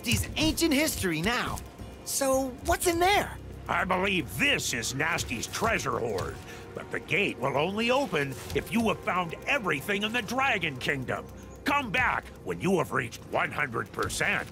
Gnasty's ancient history now. So, what's in there? I believe this is Gnasty's treasure hoard. But the gate will only open if you have found everything in the Dragon Kingdom. Come back when you have reached 100%.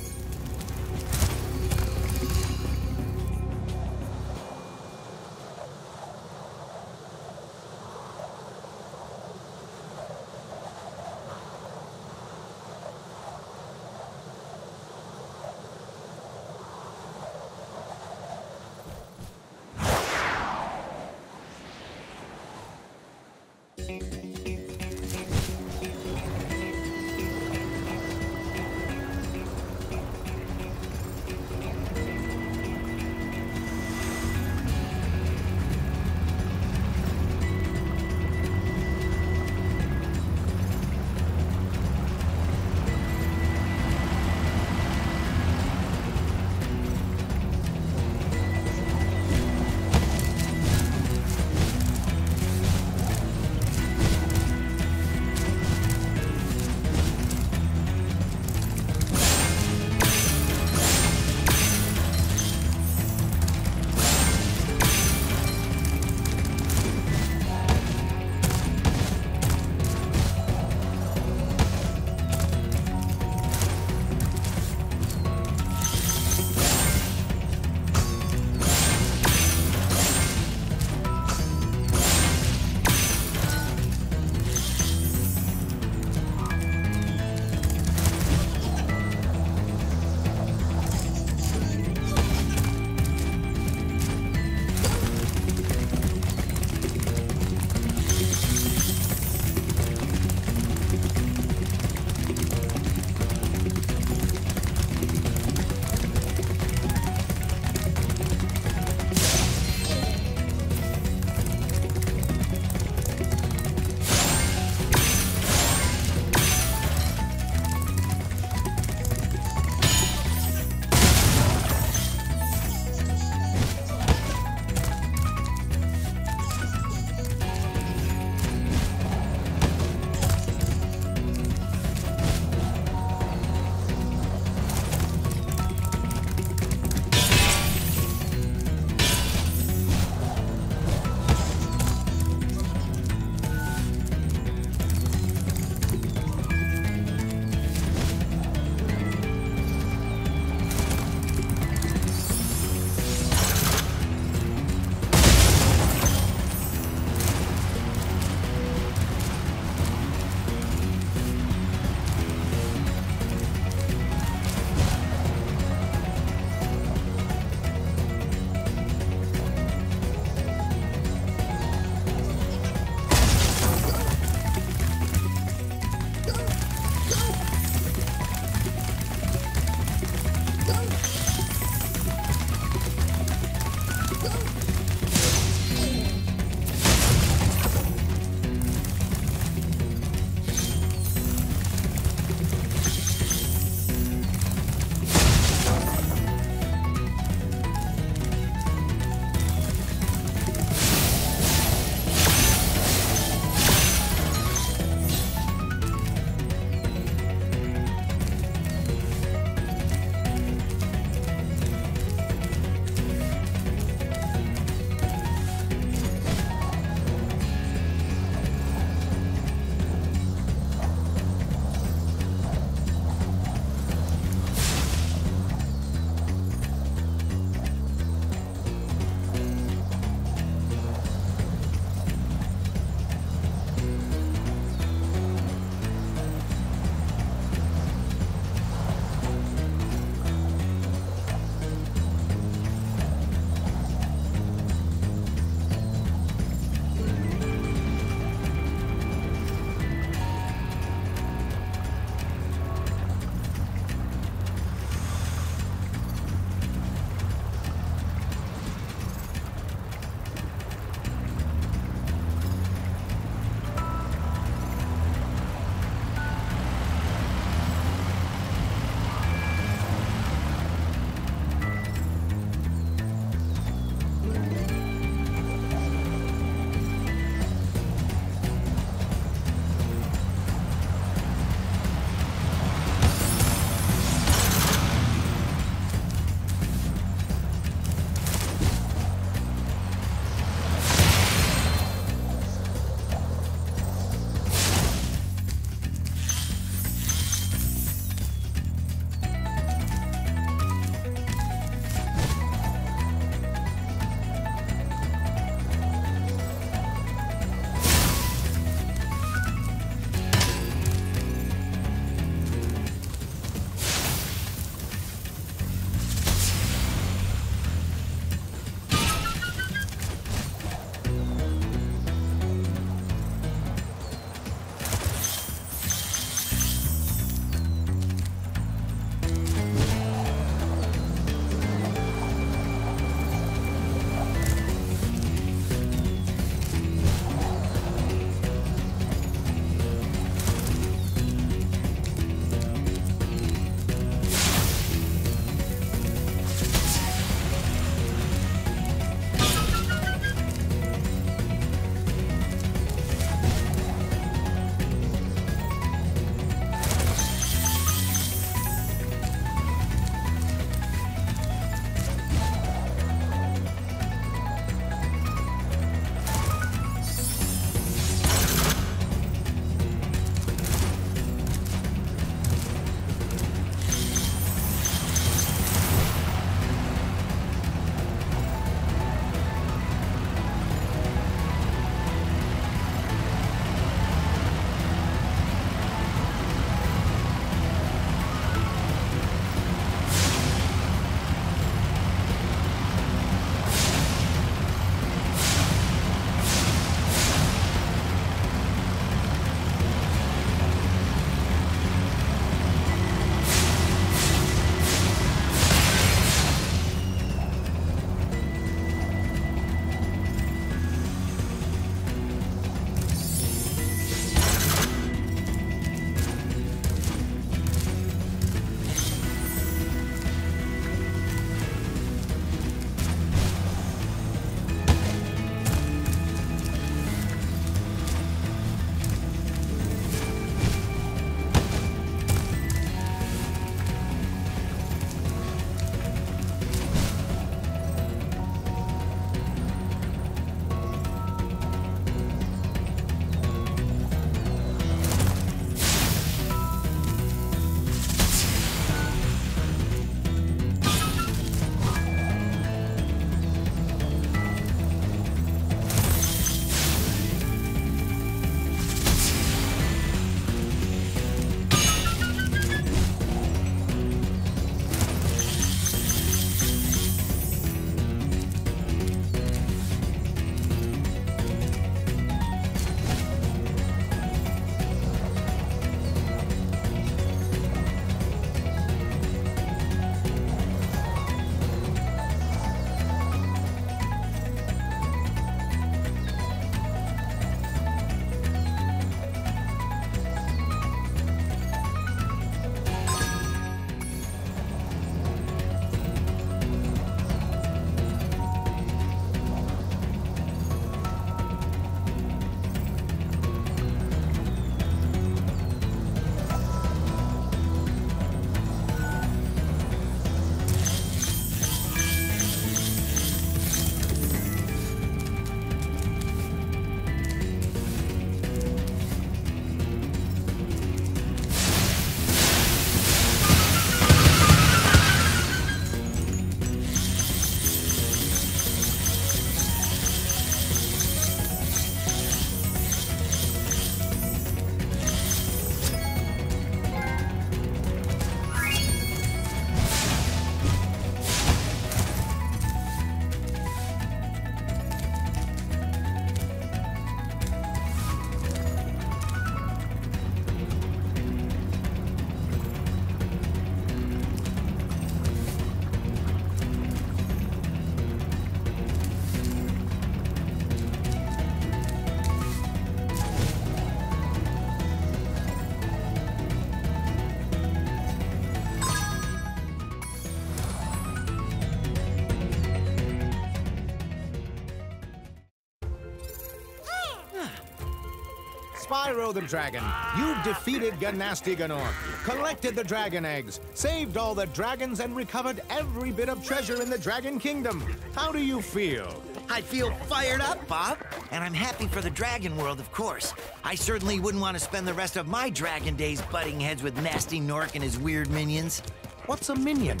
Spyro the Dragon. You defeated Gnasty Gnorc, collected the dragon eggs, saved all the dragons, and recovered every bit of treasure in the Dragon Kingdom. How do you feel? I feel fired up, Bob. And I'm happy for the dragon world, of course. I certainly wouldn't want to spend the rest of my dragon days butting heads with Gnasty Gnorc and his weird minions. What's a minion?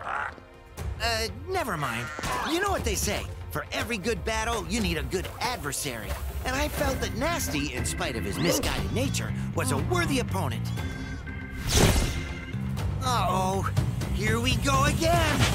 Uh, never mind. You know what they say. For every good battle, you need a good adversary. And I felt that Gnasty, in spite of his misguided nature, was a worthy opponent. Uh-oh. Here we go again.